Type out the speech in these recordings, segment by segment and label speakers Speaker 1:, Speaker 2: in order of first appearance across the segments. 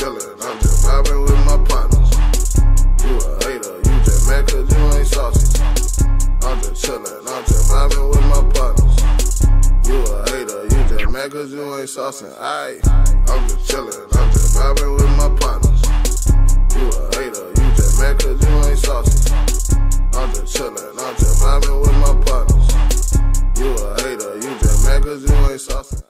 Speaker 1: chillin', I'm just vibing with my partners. You a hater, you just mad cause you ain't saucy. I'm just chillin', I'm just vibing with my partners. You a hater, you just mad cause you ain't saucin'. Aight, I'm just chillin', I'm just vibing with my partners. You a hater, you just mad cause you ain't saucy. I'm just chillin', I'm just vibing with my partners. You a hater, you just mad cause you ain't saucin'.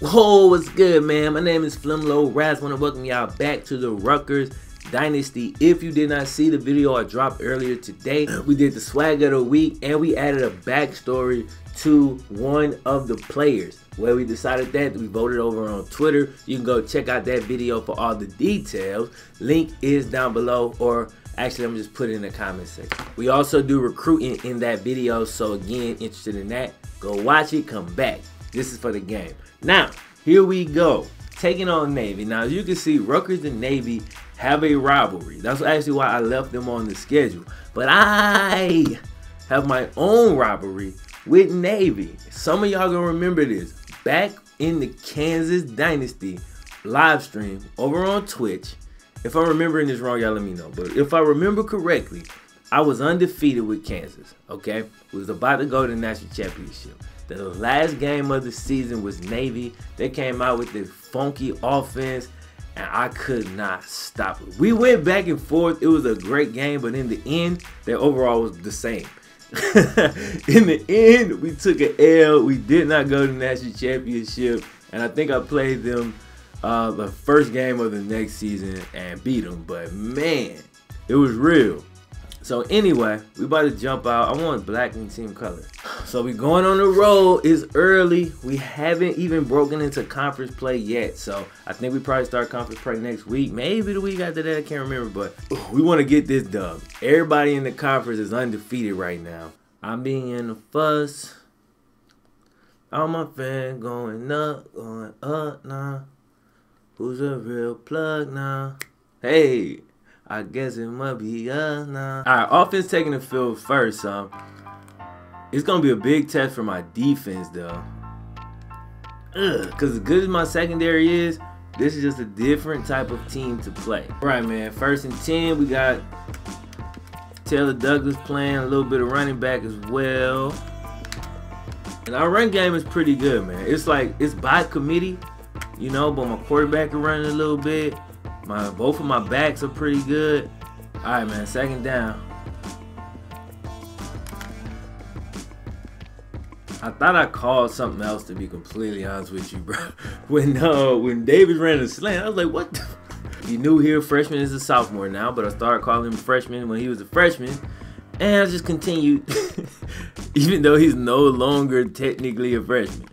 Speaker 2: Whoa, what's good, man? My name is FlemLo Raps. Want to welcome y'all back to the Rutgers Dynasty. If you did not see the video I dropped earlier today, we did the swag of the week and we added a backstory to one of the players. Where we decided that we voted over on Twitter. You can go check out that video for all the details. Link is down below, or actually, I'm just put it in the comment section. We also do recruiting in that video, so again, interested in that, go watch it. Come back. This is for the game. Now, here we go. Taking on Navy. Now, as you can see, Rutgers and Navy have a rivalry. That's actually why I left them on the schedule. But I have my own rivalry with Navy. Some of y'all gonna remember this. Back in the Kansas Dynasty live stream over on Twitch. If I'm remembering this wrong, y'all let me know. But if I remember correctly, I was undefeated with Kansas. Okay, was about to go to the national championship. The last game of the season was Navy. They came out with this funky offense, and I could not stop it. We went back and forth. It was a great game, but in the end, their overall was the same. in the end, we took an L. We did not go to the national championship, and I think I played them uh, the first game of the next season and beat them. But man, it was real. So anyway, we about to jump out. I want black and team color. So we going on the road. It's early. We haven't even broken into conference play yet. So I think we probably start conference play next week. Maybe the week after that. I can't remember. But we want to get this done. Everybody in the conference is undefeated right now. I'm being in the fuss. All my fans going up, going up now. Who's a real plug now? Hey, I guess it must be us now. All right, offense taking the field first. So it's gonna be a big test for my defense, though. Ugh, cause as good as my secondary is, this is just a different type of team to play. All right, man. First and ten, we got Taylor Douglas playing a little bit of running back as well. And our run game is pretty good, man. It's like it's by committee, you know, but my quarterback is running a little bit. My both of my backs are pretty good. All right, man. Second down. I thought I called something else to be completely honest with you, bro. When uh when Davis ran a slant, I was like, what? You knew here freshman is a sophomore now, but I started calling him freshman when he was a freshman, and I just continued, even though he's no longer technically a freshman.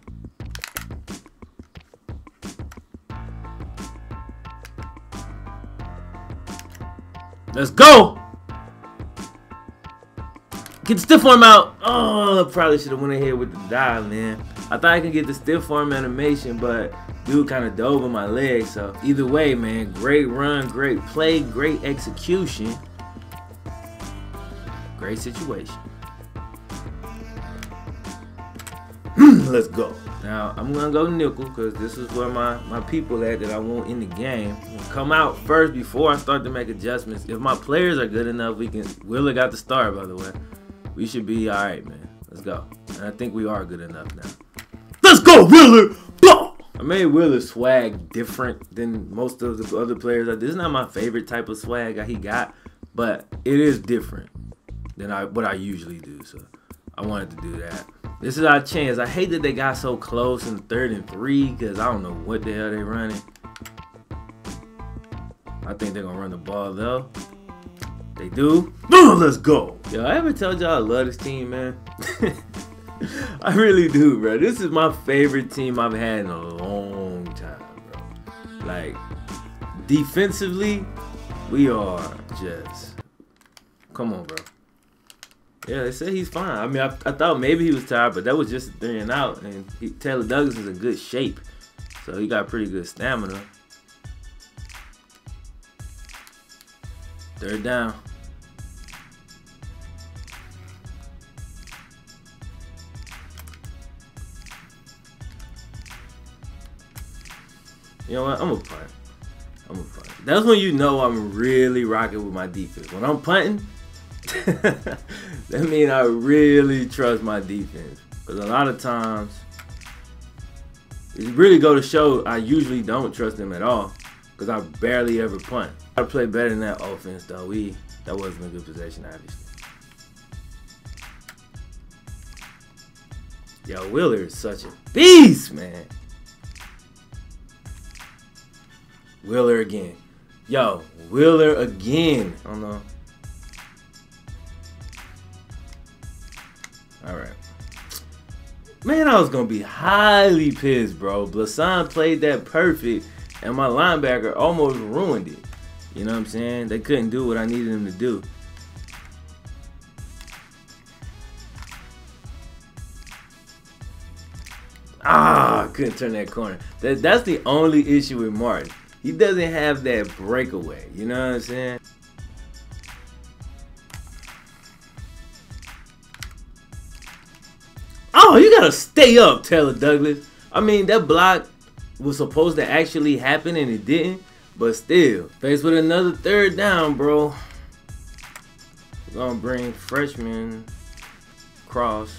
Speaker 2: Let's go! Get the stiff arm out. Oh, probably should have went ahead with the dive, man. I thought I could get the stiff arm animation, but dude kind of dove on my leg. So either way, man, great run, great play, great execution, great situation. Let's go. Now I'm gonna go nickel because this is where my my people at that I want in the game. Come out first before I start to make adjustments. If my players are good enough, we can. Willer got the start, by the way. We should be all right, man. Let's go. And I think we are good enough now. Let's go, Willer. I made Willer swag different than most of the other players. This is not my favorite type of swag that he got, but it is different than I what I usually do. So I wanted to do that. This is our chance. I hate that they got so close in third and three because I don't know what the hell they running. I think they're gonna run the ball though. They do. Let's go. Yo, I ever told y'all I love this team, man? I really do, bro. This is my favorite team I've had in a long time, bro. Like, defensively, we are just. Come on, bro. Yeah, they say he's fine. I mean, I, I thought maybe he was tired, but that was just a and out. And he, Taylor Douglas is in good shape, so he got pretty good stamina. Third down. You know what? I'm gonna punt. I'm gonna punt. that's when you know I'm really rocking with my defense. When I'm punting, that means I really trust my defense. Because a lot of times, it really go to show I usually don't trust them at all. Because I barely ever punt. I play better than that offense though. We that wasn't a good possession, obviously. Yo, Wheeler is such a beast, man. Wheeler again. Yo, Wheeler again. I don't know. Man, I was gonna be highly pissed, bro. Blassan played that perfect, and my linebacker almost ruined it. You know what I'm saying? They couldn't do what I needed them to do. Ah, couldn't turn that corner. That, that's the only issue with Martin. He doesn't have that breakaway. You know what I'm saying? Oh, you gotta stay up, Taylor Douglas. I mean, that block was supposed to actually happen and it didn't. But still, faced with another third down, bro. We're gonna bring freshman cross.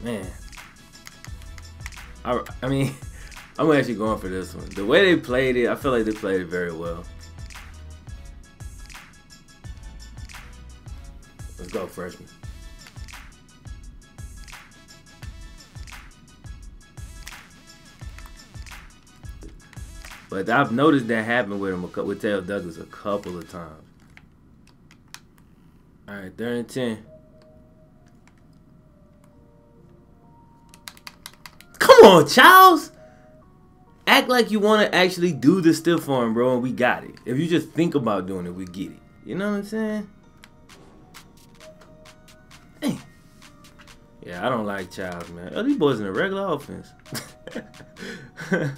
Speaker 2: Man. I, I mean, I'm actually going for this one. The way they played it, I feel like they played it very well. Go, freshman. But I've noticed that happen with him with Taylor Douglas a couple of times. All right, third and ten. Come on, Charles. Act like you want to actually do the stiff arm, bro, and we got it. If you just think about doing it, we get it. You know what I'm saying? Yeah, I don't like Charles, man. Oh, these boys in a regular offense.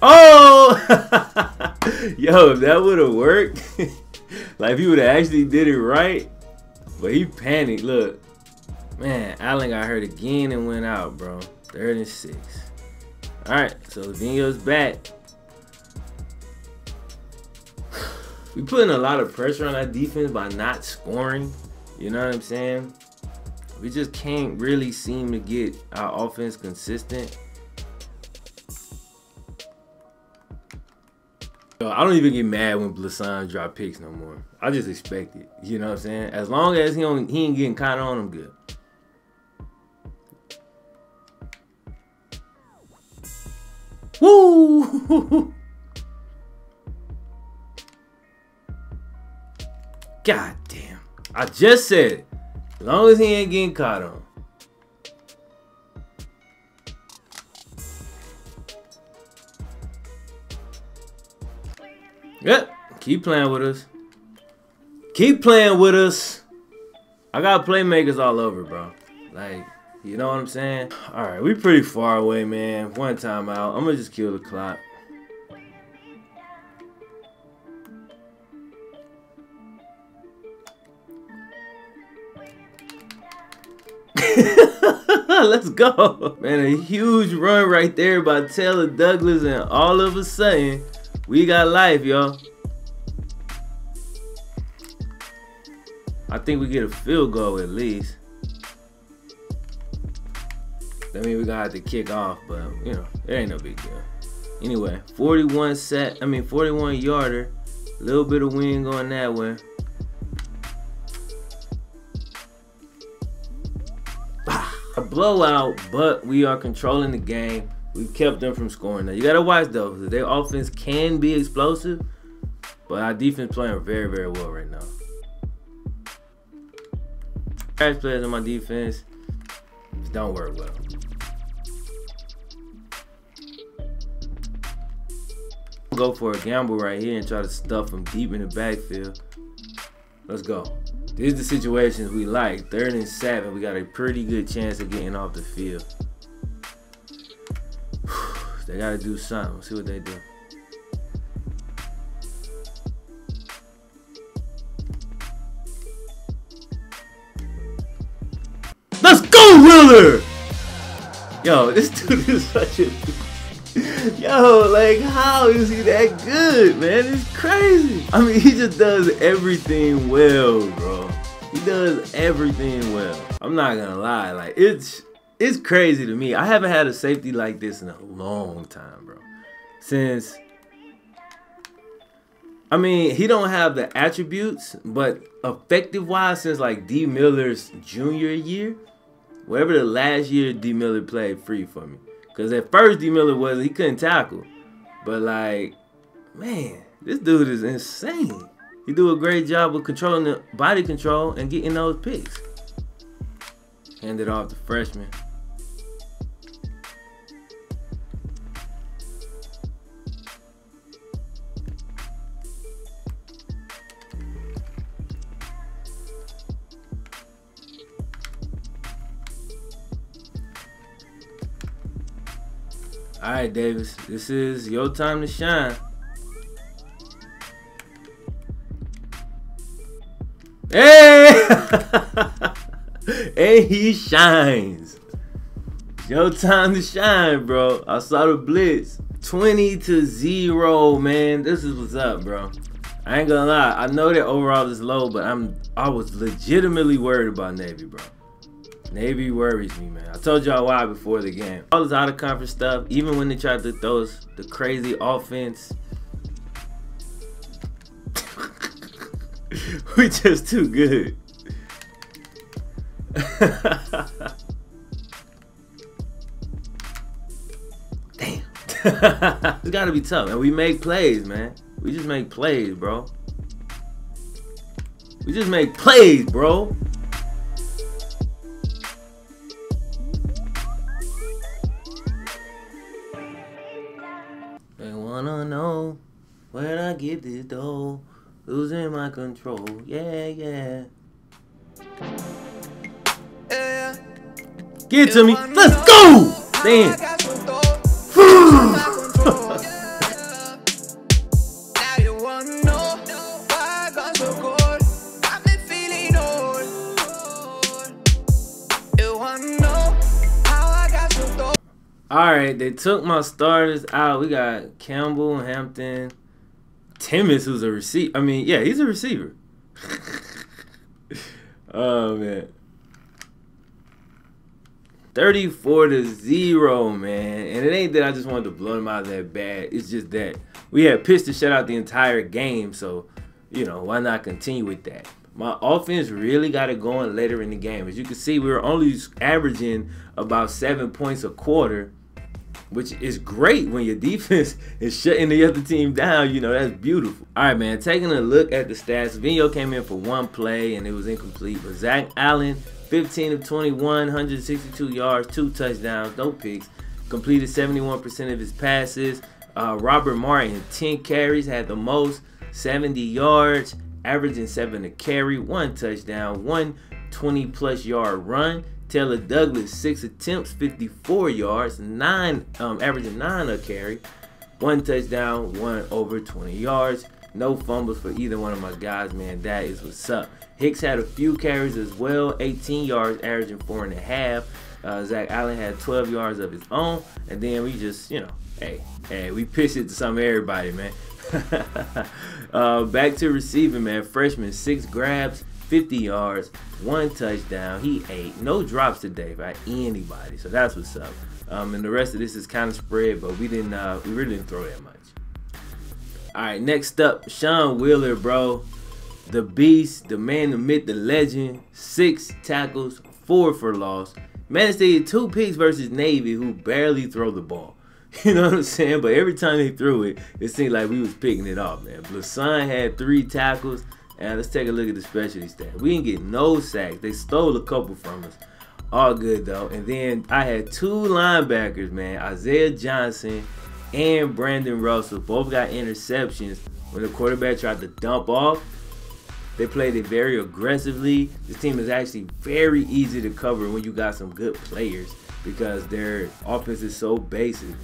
Speaker 2: Oh! Yo, if that would have worked, like if he would have actually did it right, but he panicked. Look, man, Allen got hurt again and went out, bro. Third and six. All right, so Lavinio's back. We putting a lot of pressure on our defense by not scoring. You know what I'm saying? We just can't really seem to get our offense consistent. I don't even get mad when Blassan drop picks no more. I just expect it. You know what I'm saying? As long as he he ain't getting caught on, I'm good. Woo! God damn. I just said it. As long as he ain't getting caught on. Yep. Keep playing with us. Keep playing with us. I got playmakers all over, bro. Like, you know what I'm saying? All right, we pretty far away, man. One time out. I'm gonna just kill the clock. Let's go. Man, a huge run right there by Taylor Douglas, and all of a sudden, we got life, y'all. I think we get a field goal at least. That means we gotta have to kick off, but you know, it ain't no big deal. Anyway, 41 set, I mean 41 yarder. Little bit of wind going that way. A blowout, but we are controlling the game. We've kept them from scoring. Now you gotta watch though, their offense can be explosive, but our defense playing very, very well right now. Trash players on my defense don't work well. Go for a gamble right here and try to stuff them deep in the backfield. Let's go. These the situations we like. Third and seven, we got a pretty good chance of getting off the field. They gotta do something. Let's see what they do. Let's go, Wheeler! Yo, this dude is such a. Yo, like, how is he that good, man? It's crazy. I mean, he just does everything well, bro. He does everything well. I'm not gonna lie, like, it's it's crazy to me. I haven't had a safety like this in a long time, bro. Since I mean, he don't have the attributes, but effective wise, since like D Miller's junior year, whatever the last year D Miller played free for me. Cause at first D Miller was he couldn't tackle, but like, man, this dude is insane. He do a great job of controlling the body control and getting those picks. Hand it off to freshman. All right, Davis, this is your time to shine. Hey! and he shines. It's your time to shine, bro. I saw the blitz. 20 to 0, man. This is what's up, bro. I ain't gonna lie. I know that overall is low, but I'm I was legitimately worried about Navy, bro. Navy worries me, man. I told y'all why before the game. All this out of conference stuff, even when they tried to throw us the crazy offense, we just too good. Damn. it's gotta be tough. And we make plays, man. We just make plays, bro. We just make plays, bro. They wanna know where I get this dough. Losing my control. Yeah, yeah. Get to me. Let's go! Damn. All right, they took my starters out. We got Campbell, Hampton, Timmons, who's a receiver. I mean, yeah, he's a receiver. oh man. 34 to 0, man. And it ain't that I just wanted to blow them out that bad. It's just that we had pitched to shut out the entire game. So, you know, why not continue with that? My offense really got it going later in the game. As you can see, we were only averaging about seven points a quarter which is great when your defense is shutting the other team down. You know, that's beautiful. All right, man, taking a look at the stats. Vino came in for one play and it was incomplete, but Zach Allen, 15 of 21, 162 yards, two touchdowns, no picks, completed 71% of his passes. Uh, Robert Martin, 10 carries, had the most, 70 yards, averaging seven to carry, one touchdown, one 20 plus yard run. Taylor Douglas, six attempts, 54 yards, nine, um, averaging nine a carry, one touchdown, one over 20 yards. No fumbles for either one of my guys, man. That is what's up. Hicks had a few carries as well, 18 yards, averaging four and a half. Uh, Zach Allen had 12 yards of his own, and then we just, you know, hey, hey, we pitched it to some everybody, man. uh, back to receiving, man. Freshman, six grabs, 50 yards, one touchdown. He ate no drops today by anybody. So that's what's up. Um, and the rest of this is kind of spread, but we didn't uh, we really didn't throw that much. All right, next up, Sean Wheeler, bro. The beast, the man, the myth, the legend. Six tackles, four for loss. Managed to get two picks versus Navy, who barely throw the ball. You know what I'm saying? But every time they threw it, it seemed like we was picking it off, man. Blasan had three tackles. And let's take a look at the specialty stat. We didn't get no sacks. They stole a couple from us. All good though. And then I had two linebackers, man. Isaiah Johnson and Brandon Russell both got interceptions when the quarterback tried to dump off. They played it very aggressively. This team is actually very easy to cover when you got some good players because their offense is so basic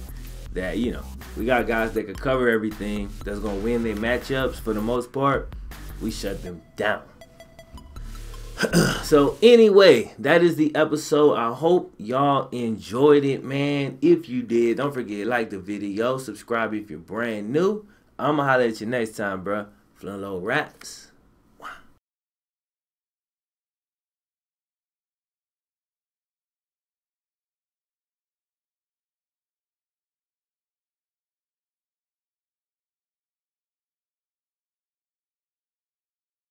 Speaker 2: that, you know, we got guys that can cover everything that's going to win their matchups for the most part we shut them down. so anyway, that is the episode. I hope y'all enjoyed it, man. If you did, don't forget like the video, subscribe if you're brand new. I'ma holler at you next time, bro. FlemLo Raps.